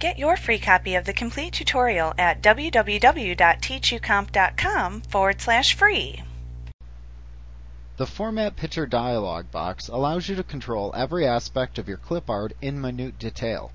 Get your free copy of the complete tutorial at www.teachucomp.com forward slash free. The Format Picture dialog box allows you to control every aspect of your clip art in minute detail.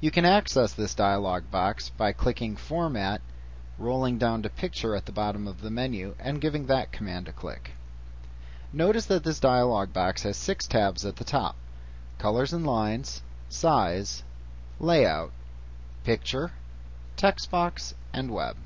You can access this dialog box by clicking Format, rolling down to Picture at the bottom of the menu, and giving that command a click. Notice that this dialog box has six tabs at the top Colors and Lines, Size, Layout, Picture, Text Box, and Web.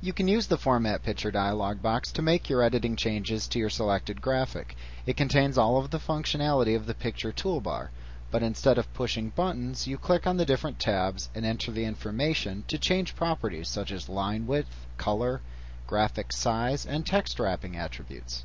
You can use the Format Picture dialog box to make your editing changes to your selected graphic. It contains all of the functionality of the Picture toolbar, but instead of pushing buttons, you click on the different tabs and enter the information to change properties such as line width, color, graphic size, and text wrapping attributes.